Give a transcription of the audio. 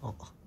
哦。